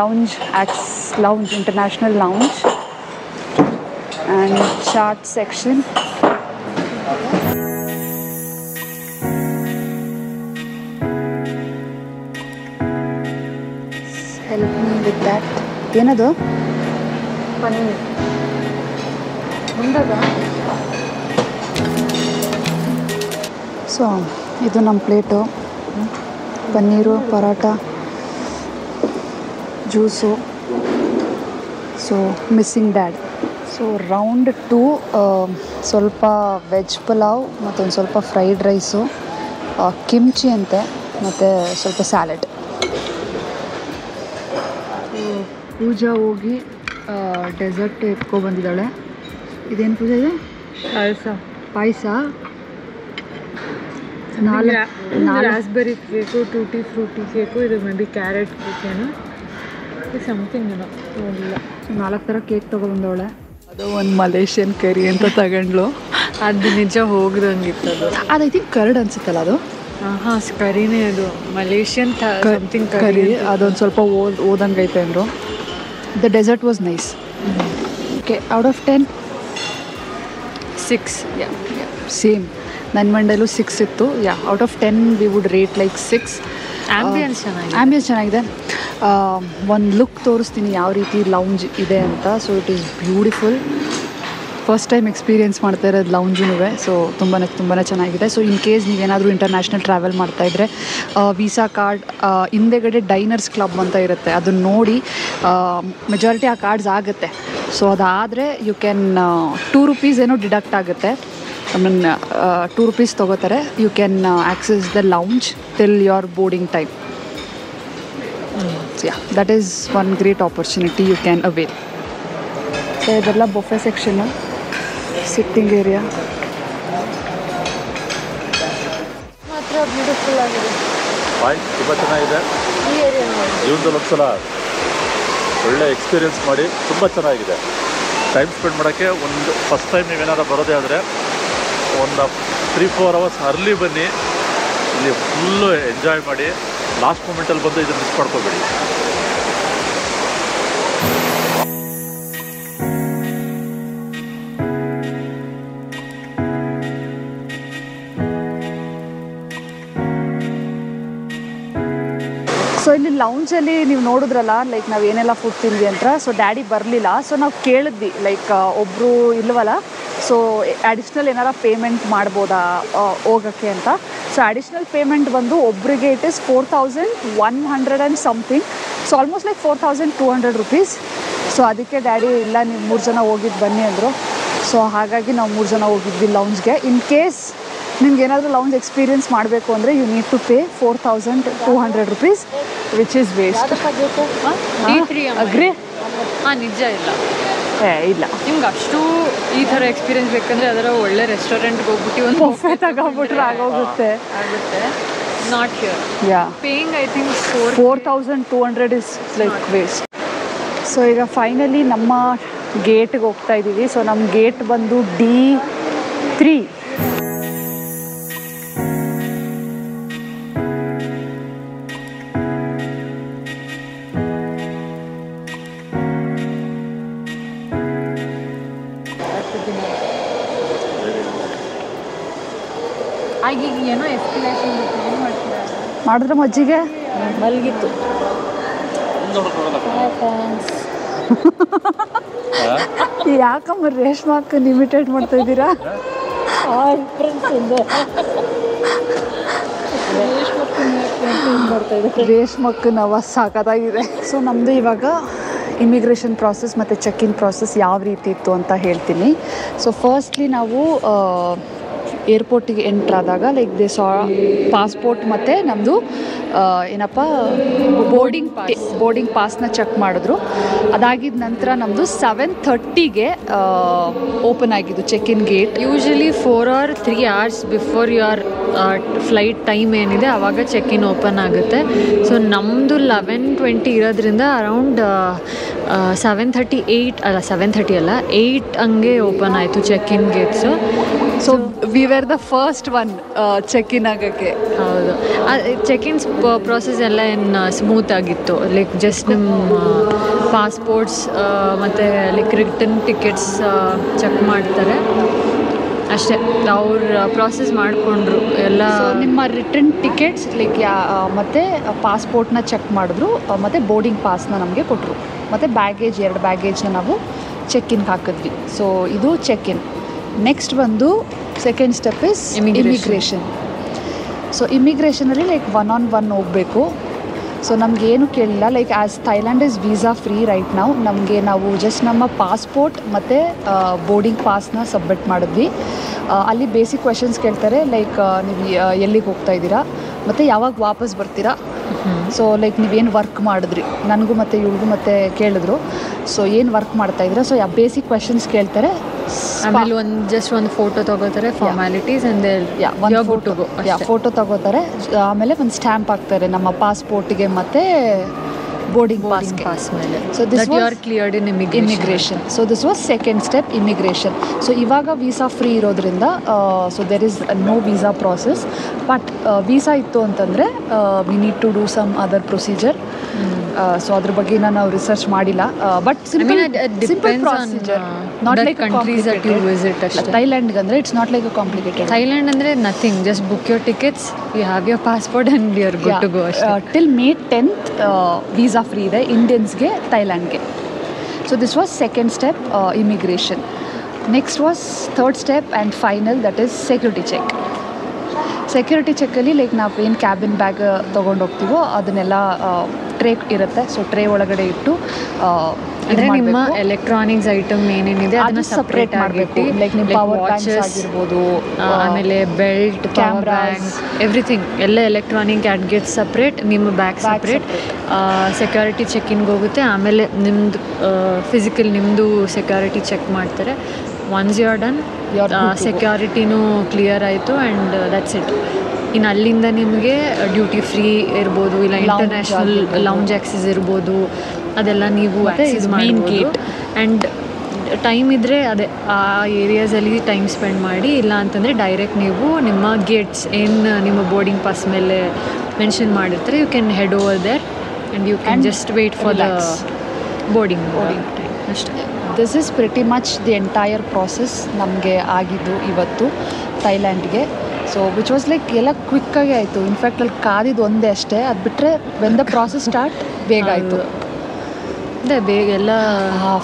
lounge axe lounge international lounge and chart section. Help me with that. ಏನದು? ಪನ್ನೀರ್. ಮುಂದಾಗ ಸೊ ಇದು ನಮ್ಮ plate. Paneer paratha juice. So missing dad so round two ಸ್ವಲ್ಪ ವೆಜ್ ಪಲಾವ್ ಮತ್ತೊಂದು ಸ್ವಲ್ಪ ಫ್ರೈಡ್ ರೈಸು ಕಿಮ್ಚಿ ಅಂತೆ ಮತ್ತು ಸ್ವಲ್ಪ ಸ್ಯಾಲೆಡ್ ಪೂಜಾ ಹೋಗಿ ಡೆಸರ್ಟ್ ಎತ್ಕೊಬಂದಿದ್ದಾಳೆ ಇದೇನು ಪೂಜೆ ಇದೆ? ಪಾಯಸ. ಪಾಯಸ? ನಾಲ್ಕು raspberry cake tutti frutti cake ಇದು ಮೇ ಬಿ ಕ್ಯಾರೆಟ್ ಕೇಕೇನು ಏನೋ. ಸಮಥಿಂಗ್ ಏನೋ. ಇಲ್ಲ ನಾಲ್ಕು ಥರ ಕೇಕ್ ತೊಗೊಬಂದವಳೆ ಅದು ಒಂದು ಮಲೇಷಿಯನ್ ಕರಿ ಅಂತ ತಗೊಂಡ್ಲು. ಅದು ನಿಜ ಹೋಗ್ದಂಗಿತ್ತು ಅದು. ಅದು ಐ ಥಿಂಕ್ ಕರ್ಡ್ ಅನ್ಸುತ್ತಲ್ಲ ಅದು? ಹಾಂ ಕರಿನೇ ಅದು. ಮಲೇಷಿಯನ್ ಸಮಥಿಂಗ್ ಕರಿ ಅದೊಂದು ಸ್ವಲ್ಪ ಓದ್ ಓದಂಗೈತೆ ಅಂದರು. The dessert was nice okay out of ten six yeah same ನನ್ನ ಮಂಡಲು ಸಿಕ್ಸ್ ಇತ್ತು. Yeah out of ten we would rate like six ambience ಚೆನ್ನಾಗಿದೆ. ಆ್ಯಂಬಿಯನ್ಸ್ ಚೆನ್ನಾಗಿದೆ. ಒಂದು ಲುಕ್ ತೋರಿಸ್ತೀನಿ ಯಾವ ರೀತಿ ಲೌಂಜ್ ಇದೆ ಅಂತ. So it is beautiful first time experience ಮಾಡ್ತಾ ಇರೋದು ಲೌಂಜೂ ಸೊ ತುಂಬಾ ತುಂಬಾ ಚೆನ್ನಾಗಿದೆ. ಸೊ ಇನ್ ಕೇಸ್ ನೀವೇನಾದರೂ ಇಂಟರ್ನ್ಯಾಷನಲ್ ಟ್ರಾವೆಲ್ ಮಾಡ್ತಾ ಮಾಡ್ತಾಯಿದ್ರೆ ವೀಸಾ ಕಾರ್ಡ್ ಹಿಂದೆಗಡೆ ಡೈನರ್ಸ್ ಕ್ಲಬ್ ಅಂತ ಇರುತ್ತೆ. ಅದನ್ನ ನೋಡಿ ಮೆಜಾರಿಟಿ ಆ ಕಾರ್ಡ್ಸ್ ಆಗುತ್ತೆ. ಸೊ ಅದಾದರೆ ಯು ಕ್ಯಾನ್ ಟೂ ರುಪೀಸ್ ಏನೋ ಡಿಡಕ್ಟ್ ಆಗುತ್ತೆ. ಐ ಮೀನ್ ಟೂ ರುಪೀಸ್ ತೊಗೋತಾರೆ. You can access the lounge till your boarding time yeah that is one great opportunity you can avail so ಇದೆಲ್ಲ buffet section sitting area ಮಾತ್ರ beautiful ಆಗಿದೆ. ತುಂಬ ಚೆನ್ನಾಗಿದೆ. ಈ area ಜೀವನದಲ್ಲಿ ಒಂದ್ಸಲ ಒಳ್ಳೆ ಎಕ್ಸ್ಪೀರಿಯನ್ಸ್ ಮಾಡಿ ತುಂಬ ಚೆನ್ನಾಗಿದೆ. ಟೈಮ್ ಸ್ಪೆಂಡ್ ಮಾಡೋಕ್ಕೆ ಒಂದು ಫಸ್ಟ್ ಟೈಮ್ ನೀವೇನಾದ್ರು ಬರೋದೇ ಆದರೆ ಒಂದು ತ್ರೀ ಫೋರ್ ಅವರ್ಸ್ ಅರ್ಲಿ ಬನ್ನಿ. ಇಲ್ಲಿ ಫುಲ್ಲು ಎಂಜಾಯ್ ಮಾಡಿ. ಲಾಸ್ಟ್ ಮೂಮೆಂಟಲ್ಲಿ ಬಂದು ಇದನ್ನು ಮಿಸ್ ಮಾಡ್ಕೋಬೇಡಿ. ಸೊ ಇಲ್ಲಿ ಲೌಂಜಲ್ಲಿ ನೀವು ನೋಡಿದ್ರಲ್ಲ ಲೈಕ್ ನಾವು ಏನೆಲ್ಲ ಫುಡ್ ತಿಂದ್ವಿ ಅಂತ ಸೊ ಡ್ಯಾಡಿ ಬರಲಿಲ್ಲ. ಸೊ ನಾವು ಕೇಳಿದ್ವಿ ಲೈಕ್ ಒಬ್ಬರು ಇಲ್ವಲ್ಲ ಸೊ ಅಡಿಷ್ನಲ್ ಏನಾರ ಪೇಮೆಂಟ್ ಮಾಡ್ಬೋದಾ ಹೋಗೋಕ್ಕೆ ಅಂತ. ಸೊ ಅಡಿಷ್ನಲ್ ಪೇಮೆಂಟ್ ಬಂದು ಒಬ್ಬರಿಗೆ it is four thousand one hundred and something so almost like four thousand two hundred rupees so ಅದಕ್ಕೆ ಡ್ಯಾಡಿ ಇಲ್ಲ ನೀವು ಮೂರು ಜನ ಹೋಗಿದ್ದು ಬನ್ನಿ ಅಂದರು ಸೊ ಹಾಗಾಗಿ ನಾವು ಮೂರು ಜನ ಹೋಗಿದ್ವಿ ಲೌಂಜ್ಗೆ ಇನ್ ಕೇಸ್ ನಿಮ್ಗೆ ಏನಾದರೂ ಲೌಂಜ್ ಎಕ್ಸ್ಪೀರಿಯನ್ಸ್ ಮಾಡಬೇಕು ಅಂದರೆ you need to pay four thousand two hundred rupees which is waste agree ಹಾಂ ನಿಜ ಇಲ್ಲ. ಇಲ್ಲ. ನಿಮ್ಗೆ ಅಷ್ಟು ಈ ಥರ ಎಕ್ಸ್ಪೀರಿಯನ್ಸ್ ಬೇಕಂದ್ರೆ ಅದರ ಒಳ್ಳೆ ರೆಸ್ಟೋರೆಂಟ್ಗೆ ಹೋಗ್ಬಿಟ್ಟು ಒಂದು ಬೊಫೆ ತಗೊಂಬಿಟ್ರೆ ಆಗೋಗುತ್ತೆ. ಆಗುತ್ತೆ. Not here yeah paying I think four four thousand two hundred is like waste so ಈಗ ಫೈನಲಿ ನಮ್ಮ ಗೇಟ್ಗೆ ಹೋಗ್ತಾ ಇದ್ದೀವಿ. ಸೊ ನಮ್ಮ ಗೇಟ್ ಬಂದು ಡಿ ತ್ರೀ ಏನೋ ಎಸ್ಕಲೇಷನ್ ಏನು ಮಾಡ್ತೀರಾ? ಮಾಡಿದ್ರೆ ಮಜ್ಜಿಗೆ? ಮಲಗಿತ್ತು. <laughs> ಯಾಕಮ್ಮ ರೇಷ್ಮಾಕ್ ಇಮಿಟೇಟ್ ಮಾಡ್ತಾ ಇದ್ದೀರಾ? ರೇಷ್ಮಕ್ಕ ನವ ಸಾಕಾಗಿದೆ ಸೊ ನಮ್ಮದು ಇವಾಗ ಇಮಿಗ್ರೇಷನ್ ಪ್ರಾಸೆಸ್ ಮತ್ತು ಚೆಕ್ ಇನ್ ಪ್ರಾಸೆಸ್ ಯಾವ ರೀತಿ ಇತ್ತು ಅಂತ ಹೇಳ್ತೀನಿ. ಸೊ ಫಸ್ಟ್ಲಿ ನಾವು ಏರ್ಪೋರ್ಟಿಗೆ ಎಂಟ್ರ್ ಆದಾಗ ಲೈಕ್ ದೇ ಸಾ ಪಾಸ್ಪೋರ್ಟ್ ಮತ್ತು ನಮ್ಮದು ಏನಪ್ಪ ಬೋರ್ಡಿಂಗ್ ಪಾಸ್ ಬೋರ್ಡಿಂಗ್ ಪಾಸ್ನ ಚೆಕ್ ಮಾಡಿದ್ರು. ಅದಾಗಿದ ನಂತರ ನಮ್ಮದು ಸೆವೆನ್ ಥರ್ಟಿಗೆ ಓಪನ್ ಆಗಿದ್ದು check in gate usually four or three hours before your flight time ಏನಿದೆ ಆವಾಗ ಚೆಕ್ ಇನ್ ಓಪನ್ ಆಗುತ್ತೆ. ಸೊ ನಮ್ಮದು ಲೆವೆನ್ ಟ್ವೆಂಟಿ ಇರೋದ್ರಿಂದ ಅರೌಂಡ್ ಸೆವೆನ್ ಥರ್ಟಿ ಏಯ್ಟ್ ಅಲ್ಲ ಸೆವೆನ್ ಥರ್ಟಿ ಅಲ್ಲ ಏಯ್ಟ್ ಹಂಗೆ ಓಪನ್ ಆಯಿತು check in gates so we were the first one check in ಆಗೋಕ್ಕೆ. ಹೌದು. ಚೆಕ್ ಇನ್ಸ್ ಪ್ರೋಸೆಸ್ ಎಲ್ಲ ಏನು ಸ್ಮೂತ್ ಆಗಿತ್ತು. ಲೈಕ್ ಜಸ್ಟ್ ನಿಮ್ಮ ಪಾಸ್ಪೋರ್ಟ್ಸ್ ಮತ್ತು ಲೈಕ್ ರಿಟರ್ನ್ ಟಿಕೆಟ್ಸ್ ಚೆಕ್ ಮಾಡ್ತಾರೆ. ಅಷ್ಟೇ. ಅವ್ರ ಪ್ರಾಸೆಸ್ ಮಾಡಿಕೊಂಡ್ರು. ಎಲ್ಲ ನಿಮ್ಮ ರಿಟರ್ನ್ ಟಿಕೆಟ್ಸ್ ಲೈಕ್ ಯಾ ಮತ್ತು ಪಾಸ್ಪೋರ್ಟ್ನ ಚೆಕ್ ಮಾಡಿದ್ರು. ಮತ್ತು ಬೋರ್ಡಿಂಗ್ ಪಾಸ್ನ ನಮಗೆ ಕೊಟ್ಟರು ಮತ್ತು ಬ್ಯಾಗೇಜ್ ಎರಡು ಬ್ಯಾಗೇಜ್ನ ನಾವು ಚೆಕ್ ಇನ್ಗೆ ಹಾಕಿದ್ವಿ. ಸೊ ಇದು ಚೆಕ್ ಇನ್ ನೆಕ್ಸ್ಟ್ ಬಂದು second step is. Immigration so ಇಮಿಗ್ರೇಷನಲ್ಲಿ like one on one ಹೋಗಬೇಕು. ಸೊ ನಮ್ಗೆ ಏನು ಕೇಳಿಲ್ಲ. Like as Thailand is visa free right ನಾವು ನಮಗೆ ನಾವು ಜಸ್ಟ್ ನಮ್ಮ ಪಾಸ್ಪೋರ್ಟ್ ಮತ್ತು ಬೋರ್ಡಿಂಗ್ ಪಾಸ್ನ ಸಬ್ಮಿಟ್ ಮಾಡಿದ್ವಿ. ಅಲ್ಲಿ ಬೇಸಿಕ್ ಕ್ವೆಶನ್ಸ್ ಕೇಳ್ತಾರೆ. ಲೈಕ್ ನೀವು ಎಲ್ಲಿಗೆ ಹೋಗ್ತಾ ಇದ್ದೀರಾ? ಮತ್ತು ಯಾವಾಗ ವಾಪಸ್ ಬರ್ತೀರಾ? ಸೊ ಲೈಕ್ ನೀವೇನು ವರ್ಕ್ ಮಾಡಿದ್ರಿ? ನನಗೂ ಮತ್ತು ಇವ್ಳಿಗೂ ಮತ್ತೆ ಕೇಳಿದ್ರು. ಸೊ ಏನು ವರ್ಕ್ ಮಾಡ್ತಾ ಇದ್ರೆ ಸೊ ಯಾ ಬೇಸಿಕ್ ಕ್ವೆಶನ್ಸ್ ಕೇಳ್ತಾರೆ. ಆಮೇಲೆ ಒಂದು ಜಸ್ಟ್ ಒಂದು ಫೋಟೋ ತಗೋತಾರೆ ಫಾರ್ಮ್ಯಾಲಿಟೀಸ್ ಫೋಟೋ ತಗೋತಾರೆ. ಆಮೇಲೆ ಒಂದು ಸ್ಟ್ಯಾಂಪ್ ಹಾಕ್ತಾರೆ ನಮ್ಮ ಪಾಸ್ಪೋರ್ಟಿಗೆ ಮತ್ತು ಬೋರ್ಡಿಂಗ್ ಪಾಸ್ ಪಾಸ್ ಮೇಲೆ. So this that you are cleared in immigration so this was second step immigration so ಇವಾಗ ವೀಸಾ ಫ್ರೀ ಇರೋದ್ರಿಂದ so there is no visa process but visa ಇತ್ತು ಅಂತಂದರೆ we need to do some other procedure so ಅದ್ರ ಬಗ್ಗೆ ನಾವು research ಮಾಡಿಲ್ಲ. But simple simple procedure not like countries that you ಅಷ್ಟೇ. ಥೈಲ್ಯಾಂಡ್ಗೆ ಅಂದರೆ it's not like a complicated Thailand ಅಂದರೆ nothing just book your tickets you have your passport and you are good to go till May tenth visa free ಇದೆ ಇಂಡಿಯನ್ಸ್ಗೆ ಥೈಲ್ಯಾಂಡ್ಗೆ so this was second step immigration next was third step and final that is security check security ಚೆಕ್ಕಲ್ಲಿ like ನಾವು ಏನು cabin bag ತೊಗೊಂಡು ಹೋಗ್ತೀವೋ, ಅದನ್ನೆಲ್ಲ tray ಇರುತ್ತೆ. So tray ಒಳಗಡೆ ಇಟ್ಟು ಇದ್ ಅಂದರೆ ನಿಮ್ಮ ಎಲೆಕ್ಟ್ರಾನಿಕ್ಸ್ ಐಟಮ್ ಏನೇನಿದೆ ಅದು ಅದನ್ನ ಸಪ್ರೇಟ್ ಮಾಡಬೇಕು. ಲೈಕ್ ನಿಮ್ಮ ಪವರ್ ಬ್ಯಾಂಕ್ಸ್ ವಾಚಸ್ ಆಗಿರ್ಬೋದು ಆಮೇಲೆ ಬೆಲ್ಟ್ ಕ್ಯಾಮ್ರಾ. ಎವ್ರಿಥಿಂಗ್ ಎಲ್ಲ ಎಲೆಕ್ಟ್ರಾನಿಕ್ ಗ್ಯಾಡ್ಗೆಟ್ ಸಪ್ರೇಟ್ ನಿಮ್ಮ ಬ್ಯಾಗ್ ಸಪ್ರೇಟ್ ಸೆಕ್ಯೂರಿಟಿ ಇನ್ ಹೋಗುತ್ತೆ. ಆಮೇಲೆ ನಿಮ್ದು ಫಿಸಿಕಲ್ ನಿಮ್ಮದು ಸೆಕ್ಯೂರಿಟಿ ಚೆಕ್ ಮಾಡ್ತಾರೆ. ಒನ್ಸ್ ಯು ಆರ್ ಡನ್ ಸೆಕ್ಯೂರಿಟಿನೂ ಕ್ಲಿಯರ್ ಆಯಿತು ಆ್ಯಂಡ್ ದಟ್ಸ್ ಇಟ್ ಇನ್ನು ಅಲ್ಲಿಂದ ನಿಮಗೆ ಡ್ಯೂಟಿ ಫ್ರೀ ಇರ್ಬೋದು ಇಲ್ಲ ಇಂಟರ್ನ್ಯಾಷನಲ್. ಲೌಂಜ್ ಆಕ್ಸಸ್ ಇರ್ಬೋದು ಅದೆಲ್ಲ ನೀವು ಇದು main ಆ್ಯಂಡ್ ಟೈಮ್ ಇದ್ದರೆ ಅದೇ ಆ ಏರಿಯಾಸಲ್ಲಿ ಟೈಮ್ ಸ್ಪೆಂಡ್ ಮಾಡಿ ಇಲ್ಲ ಅಂತಂದರೆ ಡೈರೆಕ್ಟ್ ನೀವು ನಿಮ್ಮ ಗೇಟ್ಸ್ ಏನು ನಿಮ್ಮ ಬೋರ್ಡಿಂಗ್ ಪಾಸ್ ಮೇಲೆ ಮೆನ್ಷನ್ ಮಾಡಿರ್ತಾರೆ. You can head over there and you can just wait for the boarding boarding time ಅಷ್ಟೇ. This is pretty much the entire process ನಮಗೆ ಆಗಿದ್ದು ಇವತ್ತು ಥೈಲ್ಯಾಂಡ್ಗೆ ಸೊ ವಿಚ್ ವಾಸ್ ಲೈಕ್ ಎಲ್ಲ ಕ್ವಿಕ್ಕಾಗಿ ಆಯಿತು. ಇನ್ಫ್ಯಾಕ್ಟ್ ಅಲ್ಲಿ ಕಾದಿದ್ದು ಒಂದೇ ಅಷ್ಟೇ. ಅದು ಬಿಟ್ಟರೆ ವೆನ್ ದ ಪ್ರಾಸೆಸ್ ಸ್ಟಾರ್ಟ್ ಬೇಗ ಆಯಿತು. ಅದೇ ಬೇಗ ಎಲ್ಲ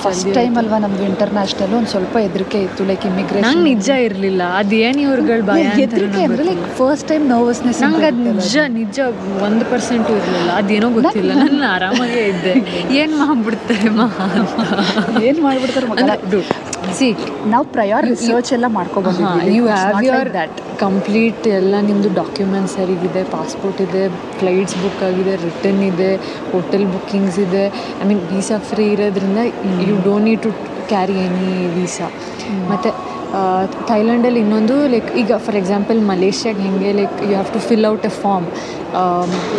ಫಸ್ಟ್ ಟೈಮ್ ಅಲ್ವಾ ನಮ್ದು ಇಂಟರ್ನ್ಯಾಷನಲ್ ಒಂದು ಸ್ವಲ್ಪ ಹೆದರಿಕೆ ಇತ್ತು ಲೈಕ್ ಇಮಿಗ್ರೇಷನ್ ನಿಜ ಇರಲಿಲ್ಲ. ಅದು ಏನು ಇವ್ರುಗಳು ಭಯ ಹೆದರಿಕೆ ಅಂದರೆ ಲೈಕ್ ಫಸ್ಟ್ ಟೈಮ್ ನರ್ವಸ್ನೆಸ್ ನಂಗೆ ಅದು ನಿಜ ನಿಜ ಒಂದು ಪರ್ಸೆಂಟು ಇರಲಿಲ್ಲ. ಅದೇನೋ ಗೊತ್ತಿಲ್ಲ. ನಾನು ಆರಾಮಾಗೇ ಇದ್ದೆ. ಏನು ಮಾಡ್ಬಿಡ್ತಾರೆ ಮಾ ಏನು ಮಾಡ್ಬಿಡ್ತಾರೆ ಸಿ ನಾವು ಪ್ರಯಾರ್ ರಿಸರ್ಚ್ ಎಲ್ಲ ಮಾಡ್ಕೊಬೋದು you have your that complete ಎಲ್ಲ ನಿಮ್ಮದು ಡಾಕ್ಯುಮೆಂಟ್ಸ್ ಸರಿಗಿದೆ ಪಾಸ್ಪೋರ್ಟ್ ಇದೆ ಫ್ಲೈಟ್ಸ್ ಬುಕ್ ಆಗಿದೆ ರಿಟರ್ನ್ ಇದೆ ಹೋಟೆಲ್ ಬುಕ್ಕಿಂಗ್ಸ್ ಇದೆ. ಐ ಮೀನ್ ವೀಸಾ ಫ್ರೀ ಇರೋದ್ರಿಂದ you don't need to carry any visa ಮತ್ತು ಥೈಲ್ಯಾಂಡಲ್ಲಿ ಇನ್ನೊಂದು ಲೈಕ್ ಈಗ ಫಾರ್ ಎಕ್ಸಾಂಪಲ್ ಮಲೇಷ್ಯಾಗೆ ಹೆಂಗೆ like you have to fill out a form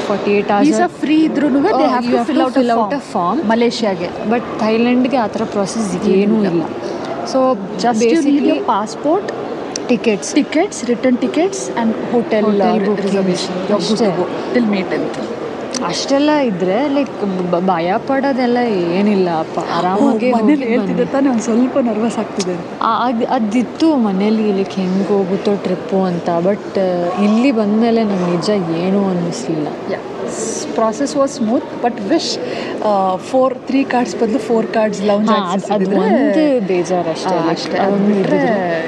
forty eight hours free ಇದ್ರೂ Oh, fill out fill out a form ಮಲೇಷ್ಯಾಗೆ. But ಥೈಲ್ಯಾಂಡ್ಗೆ ಆ ಥರ ಪ್ರೊಸೆಸ್ ಏನೂ ಇಲ್ಲ. So just basically passport tickets tickets return tickets and hotel Hotel ಮೀಟ್. Till ಅಂತ ಅಷ್ಟೆಲ್ಲ ಇದ್ರೆ ಲೈಕ್ ಭಯ ಪಡೋದೆಲ್ಲ ಏನಿಲ್ಲ ಅಪ್ಪ. ಆರಾಮಾಗಿ ಮನೇಲಿ ಹೇಳ್ತಿದ್ದೆ ತಾನೇ ಒಂದು ಸ್ವಲ್ಪ ನರ್ವಸ್ ಆಗ್ತಿದೆ. ಅದು ಅದಿತ್ತು ಮನೇಲಿ ಲೈಕ್ ಹೆಂಗೆ ಹೋಗುತ್ತೋ ಟ್ರಿಪ್ಪು ಅಂತ ಬಟ್ ಇಲ್ಲಿ ಬಂದಮೇಲೆ ನಮ್ಮ ನಿಜ ಏನೂ ಅನ್ನಿಸ್ಲಿಲ್ಲ. Yeah process was smooth but wish four three cards ಬದಲು ಫೋರ್ ಕಾರ್ಡ್ಸ್ ಲೌಂಜ್ ಬೇಜಾರು ಅಷ್ಟೇ ಅಷ್ಟೇ.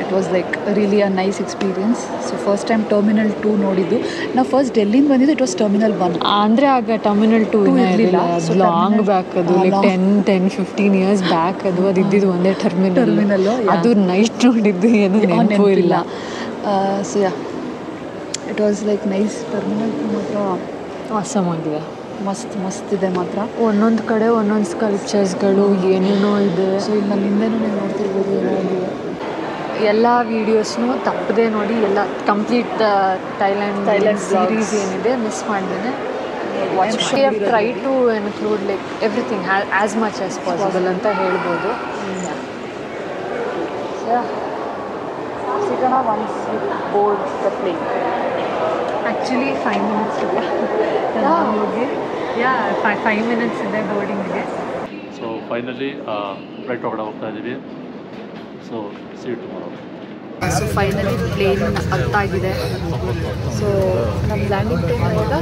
It was like really a nice experience so first time terminal two ನೋಡಿದ್ದು. ನಾವು ಫಸ್ಟ್ ಡೆಲ್ಲಿಂದ ಬಂದಿದ್ದು ಇಟ್ ವಾಸ್ ಟರ್ಮಿನಲ್ ಒನ್ ಅಂದರೆ ಆಗ ಟರ್ಮಿನಲ್ ಟೂ ಇರಲಿಲ್ಲ. ಲಾಂಗ್ ಬ್ಯಾಕ್ ಅದು like ten ten fifteen years back ಅದು ಅದು ಇದ್ದಿದ್ದು ಒಂದೇ ಟರ್ಮಿನಲ್ ಟರ್ಮಿನಲ್. ಅದು ನೈಟ್ ನೋಡಿದ್ದು ಏನು ನೆನಪು ಇಲ್ಲ. So ya it was like nice terminal ಮಾತ್ರ. ಆಗಿದೆ. ಮಸ್ತ್ ಮಸ್ತ್ ಇದೆ ಮಾತ್ರ. ಒಂದೊಂದು ಕಡೆ ಒಂದೊಂದು ಸ್ಕಲ್ಪ್ಚರ್ಸ್ಗಳು ಏನೇನೋ ಇದೆ. ಸೊ ಇಲ್ಲಿ ನನ್ನ ಹಿಂದೆನೂ ನೀವು ನೋಡ್ತಿರ್ಬೋದು ಏನೋ ಒಂದು. ಎಲ್ಲ ವೀಡಿಯೋಸ್ನು ತಪ್ಪದೆ ನೋಡಿ ಎಲ್ಲ ಕಂಪ್ಲೀಟ್ ಥೈಲ್ಯಾಂಡ್ ಥೈಲ್ಯಾಂಡ್ ಸೀರೀಸ್ ಏನಿದೆ ಮಿಸ್ ಮಾಡ್ದೇನೆ. Watch try to include like everything as much as possible ಅಂತ ಹೇಳ್ಬೋದು. ಸಿಗೋಣ once board the plane actually five minutes ಇದೆ. ಹೋಗಿ ಯಾ ಫೈವ್ ಮಿನಿಟ್ಸ್ ಇದೆ ಬೋರ್ಡಿಂಗಿಗೆ ಸೊ ಫೈನಲಿ ಫ್ಲೈಟ್ ಒಳಗಡೆ ಹೋಗ್ತಾ ಇದ್ದೀವಿ. So seat so finally plane ಹತ್ತಾಗಿದೆ so ನಮ್ಮ ಲ್ಯಾಂಡಿಂಗ್ ಟೈಮ್ ಇವಾಗ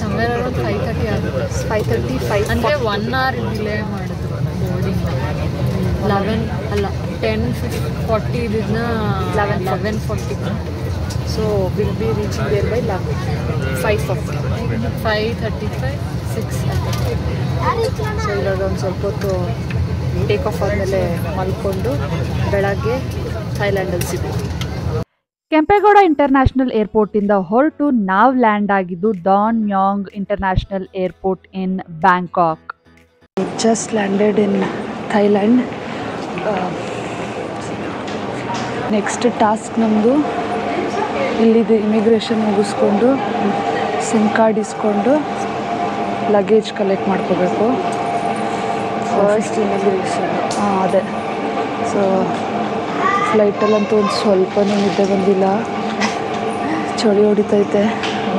ಸಮ್ವೇರ್ ಅರೌಂಡ್ ಫೈವ್ ತರ್ಟಿ ಆಗುತ್ತೆ. ಫೈವ್ ತರ್ಟಿ ಫೈವ್ ಅಂದರೆ ಒನ್ ಅವರ್ ಡಿಲೇ ಮಾಡಿದ್ರು ಬೋರ್ಡಿಂಗ್ ಲೆವೆನ್ ಅಲ್ಲ ಟೆನ್ ಫಿಫ್ ಫಾರ್ಟಿ ಇದನ್ನ eleven eleven forty so will be reaching there by ಲ five thirty five six so ಇವಾಗ ಒಂದು ಸ್ವಲ್ಪ ಹೊತ್ತು ಟೇಕ್ ಆಫ್ ಆದಮೇಲೆ ಮಲ್ಕೊಂಡು ಬೆಳಗ್ಗೆ ಥೈಲ್ಯಾಂಡಲ್ಲಿ ಸಿಗ್ತೀವಿ ಕೆಂಪೇಗೌಡ ಇಂಟರ್ನ್ಯಾಷನಲ್ ಏರ್ಪೋರ್ಟಿಂದ ಹೊರಟು ನಾವು ಲ್ಯಾಂಡ್ ಆಗಿದ್ದು Don Mueang international airport in Bangkok. Just landed in Thailand next task ನಮ್ಮದು ಇಲ್ಲಿದು ಇಮಿಗ್ರೇಷನ್ ಮುಗಿಸ್ಕೊಂಡು ಸಿಮ್ ಕಾರ್ಡ್ ಇಸ್ಕೊಂಡು ಲಗೇಜ್ ಕಲೆಕ್ಟ್ ಮಾಡ್ಕೋಬೇಕು. ಫಸ್ಟ್ ಇಮಿಗ್ರೇಷನ್ ಹಾಂ ಅದೇ. ಸೊ ಫ್ಲೈಟಲ್ಲಂತೂ ಒಂದು ಸ್ವಲ್ಪನೂ ನಿದ್ದೆ ಬಂದಿಲ್ಲ. ಚಳಿ ಹೊಡಿತೈತೆ.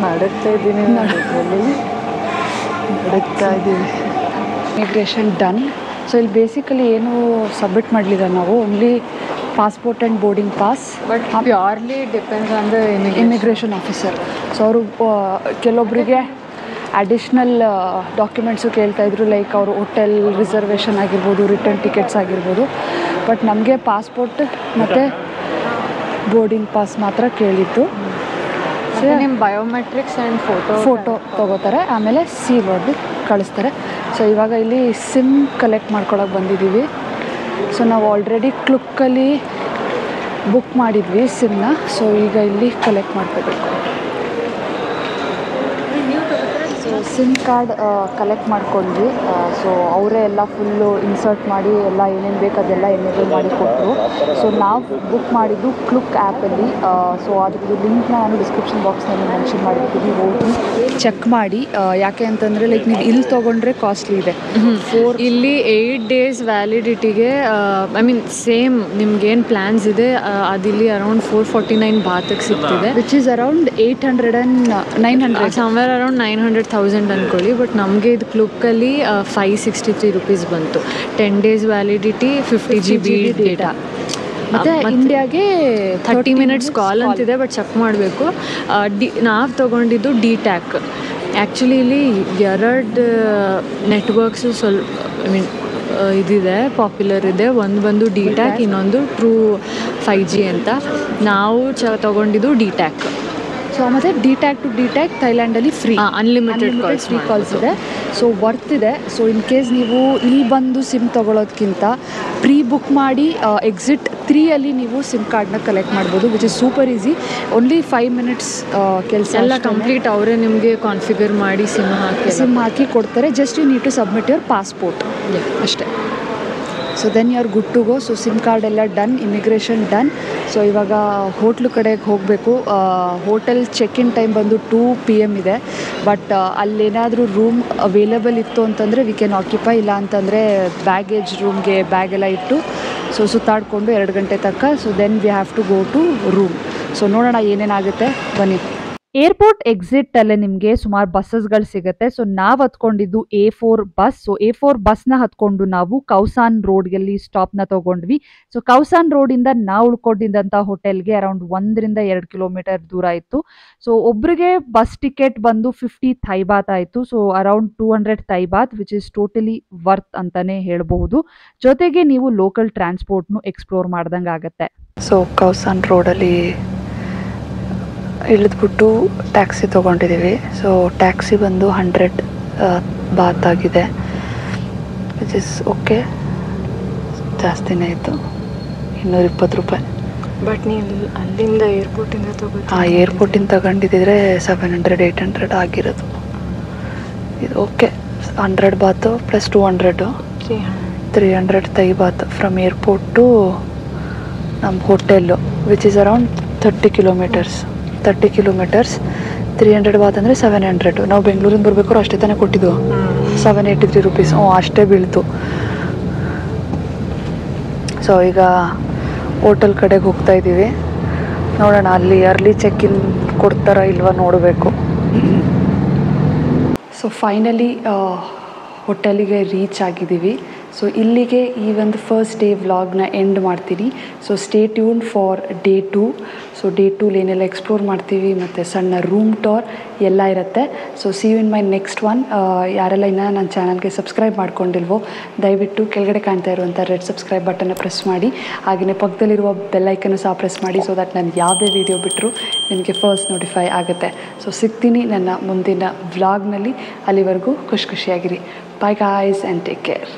ನಡುತ್ತಾ ಇದ್ದೀನಿ ನಡುತ್ತಾ ಇದ್ದೀನಿ. ಇಮಿಗ್ರೇಷನ್ ಡನ್ ಸೊ ಇಲ್ಲಿ ಬೇಸಿಕಲಿ ಏನು ಸಬ್ಮಿಟ್ ಮಾಡಲಿಲ್ಲ ನಾವು. Only passport and boarding pass but purely depends on the immigration officer so ಅವರು ಕೆಲವೊಬ್ಬರಿಗೆ ಅಡಿಷ್ನಲ್ ಡಾಕ್ಯುಮೆಂಟ್ಸು ಕೇಳ್ತಾಯಿದ್ರು ಲೈಕ್ ಅವರು ಹೋಟೆಲ್ ರಿಸರ್ವೇಷನ್ ಆಗಿರ್ಬೋದು ರಿಟರ್ನ್ ಟಿಕೆಟ್ಸ್ ಆಗಿರ್ಬೋದು. ಬಟ್ ನಮಗೆ ಪಾಸ್ಪೋರ್ಟ್ ಮತ್ತು ಬೋರ್ಡಿಂಗ್ ಪಾಸ್ ಮಾತ್ರ ಕೇಳಿತ್ತು ನಿಮ್ಮ ಬಯೋಮೆಟ್ರಿಕ್ಸ್ ಆ್ಯಂಡ್ ಫೋಟೋ ಫೋಟೋ ತೊಗೋತಾರೆ. ಆಮೇಲೆ ಸಿ ವರ್ಡ್ ಕಳಿಸ್ತಾರೆ. ಸೊ ಇವಾಗ ಇಲ್ಲಿ ಸಿಮ್ ಕಲೆಕ್ಟ್ ಮಾಡ್ಕೊಳಕ್ಕೆ ಬಂದಿದ್ದೀವಿ ಸೊ ನಾವು ಆಲ್ರೆಡಿ ಕ್ಲುಕ್ಕಲ್ಲಿ ಬುಕ್ ಮಾಡಿದ್ವಿ ಸಿಮ್ನ ಸೊ ಈಗ ಇಲ್ಲಿ ಕಲೆಕ್ಟ್ ಮಾಡ್ಕೋಬೇಕು ಸೊ ಸಿಮ್ ಕಾರ್ಡ್ ಕಲೆಕ್ಟ್ ಮಾಡ್ಕೊಂಡ್ವಿ. ಸೊ ಅವರೇ ಎಲ್ಲ ಫುಲ್ಲು ಇನ್ಸರ್ಟ್ ಮಾಡಿ ಎಲ್ಲ ಏನೇನು ಬೇಕು ಅದೆಲ್ಲ ಎನೇಬಲ್ ಮಾಡಿ ಕೊಟ್ಟರು ಸೊ ನಾವು ಬುಕ್ ಮಾಡಿದ್ದು ಕ್ಲುಕ್ ಆ್ಯಪಲ್ಲಿ ಸೊ ಅದಕ್ಕೆ ಲಿಂಕ್ನ ನಾನು ಡಿಸ್ಕ್ರಿಪ್ಷನ್ ಬಾಕ್ಸ್ನಲ್ಲಿ ಮೆನ್ಷನ್ ಮಾಡಿರ್ತೀನಿ ಹೋಗಿ ಚೆಕ್ ಮಾಡಿ. ಯಾಕೆ ಅಂತಂದರೆ ಲೈಕ್ ನೀವು ಇಲ್ಲಿ ತೊಗೊಂಡ್ರೆ ಕಾಸ್ಟ್ಲಿ ಇದೆ. ಫೋರ್ ಇಲ್ಲಿ ಏಯ್ಟ್ ಡೇಸ್ ವ್ಯಾಲಿಡಿಟಿಗೆ ಐ ಮೀನ್ ಸೇಮ್ ನಿಮ್ಗೇನು ಪ್ಲ್ಯಾನ್ಸ್ ಇದೆ ಆ, ಅದಿಲ್ಲಿ ಅರೌಂಡ್ ಫೋರ್ ಫಾರ್ಟಿ ನೈನ್ ಬಾತಕ್ಕೆ ಸಿಗ್ತಿದೆ which is around eight hundred and nine hundred somewhere around nine hundred thousand ಅನ್ಕೊಳ್ಳಿ ಬಟ್ ನಮಗೆ ಇದು ಕ್ಲುಕ್ಕಲ್ಲಿ ಫೈವ್ ಸಿಕ್ಸ್ಟಿ ತ್ರೀ ರುಪೀಸ್ ಬಂತು. Ten days validity fifty G B data ಮತ್ತು ಇಂಡಿಯಾಗೆ ಥರ್ಟಿ ಮಿನಿಟ್ಸ್ ಕಾಲ್ ಅಂತಿದೆ but check ಮಾಡಬೇಕು. ಡಿ ನಾವು ತೊಗೊಂಡಿದ್ದು ಡಿ ಟ್ಯಾಕ್ ಆ್ಯಕ್ಚುಲಿ ಇಲ್ಲಿ ಎರಡು ನೆಟ್ವರ್ಕ್ಸು ಸ್ವಲ್ಪ ಐ ಮೀನ್ ಇದಿದೆ ಪಾಪ್ಯುಲರ್ ಇದೆ. ಒಂದು ಬಂದು ಡಿ ಟ್ಯಾಕ್ ಇನ್ನೊಂದು ಟ್ರೂ ಫೈ ಜಿ ಅಂತ. ನಾವು ಚ ತೊಗೊಂಡಿದ್ದು ಡಿ ಟ್ಯಾಕ್ ಸೊ ಮತ್ತು DTAC to DTAC ಥೈಲ್ಯಾಂಡಲ್ಲಿ free unlimited calls free calls ಇದೆ. ಸೊ ವರ್ತ್ ಇದೆ. ಸೊ ಇನ್ ಕೇಸ್ ನೀವು ಇಲ್ಲಿ ಬಂದು ಸಿಮ್ ತೊಗೊಳೋದ್ಕಿಂತ ಪ್ರೀ ಬುಕ್ ಮಾಡಿ ಎಕ್ಸಿಟ್ ತ್ರೀಯಲ್ಲಿ ನೀವು ಸಿಮ್ ಕಾರ್ಡ್ನ ಕಲೆಕ್ಟ್ ಮಾಡ್ಬೋದು which is super easy only five minutes ಕೆಲಸ ಎಲ್ಲ ಕಂಪ್ಲೀಟ್ ಅವರೇ ನಿಮಗೆ ಕಾನ್ಫಿಗರ್ ಮಾಡಿ ಸಿಮ್ ಹಾಕಿ ಸಿಮ್ ಹಾಕಿ ಕೊಡ್ತಾರೆ. Just you need to submit your passport ಅಷ್ಟೇ. So then you are good to go so SIM card ಎಲ್ಲ ಡನ್ ಇಮಿಗ್ರೇಷನ್ ಡನ್ ಸೊ ಇವಾಗ ಹೋಟ್ಲು ಕಡೆಗೆ ಹೋಗಬೇಕು. ಹೋಟೆಲ್ ಚೆಕ್ ಇನ್ ಟೈಮ್ ಬಂದು ಟೂ ಪಿ ಎಂ ಇದೆ. But ಅಲ್ಲೇನಾದರೂ ರೂಮ್ ಅವೈಲೇಬಲ್ ಇತ್ತು ಅಂತಂದರೆ ವಿ ಕ್ಯಾನ್ ಆಕ್ಯುಪೈ ಇಲ್ಲ ಅಂತಂದರೆ ಬ್ಯಾಗೇಜ್ ರೂಮ್ಗೆ ಬ್ಯಾಗ್ ಎಲ್ಲ ಇಟ್ಟು ಸೊ ಸುತ್ತಾಡಿಕೊಂಡು ಎರಡು ಗಂಟೆ ತನಕ. So then we have to go to room so ನೋಡೋಣ ಏನೇನಾಗುತ್ತೆ. ಬನ್ನಿ. ಏರ್ಪೋರ್ಟ್ ಎಕ್ಸಿಟ್ ಅಲ್ಲೇ ನಿಮಗೆ ಸುಮಾರು ಬಸ್ಸಸ್ಗಳು ಸಿಗುತ್ತೆ. ಸೊ ನಾವು ಹತ್ಕೊಂಡಿದ್ದು A four bus so A four ಬಸ್ನ ಹತ್ಕೊಂಡು ನಾವು ಕೌಸಾನ್ ಸ್ಟಾಪ್ನ ತಗೊಂಡ್ವಿ. ಸೊ ಕೌಸಾನ್ ರೋಡಿಂದ ನಾವು ಉಳ್ಕೊಂಡಿದ್ದಂಥ ಹೋಟೆಲ್ಗೆ ಅರೌಂಡ್ ಒಂದರಿಂದ ಎರಡು ಕಿಲೋಮೀಟರ್ ದೂರ ಇತ್ತು. ಸೊ ಒಬ್ರಿಗೆ ಬಸ್ ಟಿಕೆಟ್ ಬಂದು ಫಿಫ್ಟಿ ಥೈಬಾತ್ ಆಯಿತು. So around two hundred Thai baht which is totally worth ಅಂತಾನೆ ಹೇಳಬಹುದು. ಜೊತೆಗೆ ನೀವು ಲೋಕಲ್ ಟ್ರಾನ್ಸ್ಪೋರ್ಟ್ನು ಎಕ್ಸ್ಪ್ಲೋರ್ ಮಾಡ್ದಂಗೆ ಆಗುತ್ತೆ. ಸೊ ಕೌಸಾನ್ ರೋಡಲ್ಲಿ ಇಳಿದ್ಬಿಟ್ಟು ಟ್ಯಾಕ್ಸಿ ತೊಗೊಂಡಿದ್ದೀವಿ. ಸೊ ಟ್ಯಾಕ್ಸಿ ಬಂದು ಹಂಡ್ರೆಡ್ ಬಾತ್ ಆಗಿದೆ. ವಿಚ್ ಇಸ್ ಓಕೆ ಜಾಸ್ತಿನೇ ಇತ್ತು ಇನ್ನೂರ ಇಪ್ಪತ್ತು ರೂಪಾಯಿ. ಬಟ್ ನೀವು ಅಲ್ಲಿಂದ ಏರ್ಪೋರ್ಟಿಂದ ತಗೋ ಆ ಏರ್ಪೋರ್ಟಿಂದ ತಗೊಂಡಿದ್ದಿದ್ರೆ ಸೆವೆನ್ ಹಂಡ್ರೆಡ್ ಏಯ್ಟ್ ಹಂಡ್ರೆಡ್ ಆಗಿರೋದು. ಇದು okay hundred baht plus two hundred three hundred Thai baht from airport to ನಮ್ಮ hotel which is around thirty kilometres thirty kilometres three hundred baht ಅಂದರೆ ಸೆವೆನ್ ಹಂಡ್ರೆಡು ನಾವು ಬೆಂಗಳೂರಿಂದ ಬರ್ಬೇಕಾದ್ರೆ ಅಷ್ಟೇ ತಾನೇ ಕೊಟ್ಟಿದ್ದು ಸೆವೆನ್ ಏಯ್ಟಿ ತ್ರೀ ರುಪೀಸ್ ಹ್ಞೂ ಅಷ್ಟೇ ಬೀಳ್ತು. ಸೊ ಈಗ ಹೋಟೆಲ್ ಕಡೆಗೆ ಹೋಗ್ತಾ ಇದ್ದೀವಿ. ನೋಡೋಣ, ಅಲ್ಲಿ ಅರ್ಲಿ ಚೆಕ್ ಇನ್ ಕೊಡ್ತಾರ ಇಲ್ವ ನೋಡಬೇಕು. ಸೊ ಫೈನಲಿ ಹೋಟೆಲಿಗೆ ರೀಚ್ ಆಗಿದ್ದೀವಿ. ಸೊ ಇಲ್ಲಿಗೆ ಈ ಒಂದು ಫಸ್ಟ್ ಡೇ ವ್ಲಾಗ್ನ ಎಂಡ್ ಮಾಡ್ತೀನಿ. So stay tune for day two so day ಟೂಲಿ ಏನೆಲ್ಲ ಎಕ್ಸ್ಪ್ಲೋರ್ ಮಾಡ್ತೀವಿ, ಮತ್ತು ಸಣ್ಣ ರೂಮ್ ಟೋರ್ ಎಲ್ಲ ಇರುತ್ತೆ. So see you in my next one ಯಾರೆಲ್ಲ ಇನ್ನೂ ನನ್ನ ಚಾನಲ್ಗೆ ಸಬ್ಸ್ಕ್ರೈಬ್ ಮಾಡ್ಕೊಂಡಿಲ್ವೋ, ದಯವಿಟ್ಟು ಕೆಳಗಡೆ ಕಾಣ್ತಾ ಇರುವಂಥ ರೆಡ್ ಸಬ್ಸ್ಕ್ರೈಬ್ ಬಟನ್ನ ಪ್ರೆಸ್ ಮಾಡಿ. ಹಾಗೆಯೇ ಪಕ್ಕದಲ್ಲಿರುವ ಬೆಲ್ಲೈಕನ್ನು ಸಹ ಪ್ರೆಸ್ ಮಾಡಿ ಸೊ ದಟ್ ನಾನು ಯಾವುದೇ ವೀಡಿಯೋ ಬಿಟ್ಟರು ನಿಮಗೆ ಫಸ್ಟ್ ನೋಟಿಫೈ ಆಗುತ್ತೆ. ಸೊ ಸಿಗ್ತೀನಿ ನನ್ನ ಮುಂದಿನ ವ್ಲಾಗ್ನಲ್ಲಿ ಅಲ್ಲಿವರೆಗೂ ಖುಷಿ ಖುಷಿಯಾಗಿರಿ. Bye guys and take care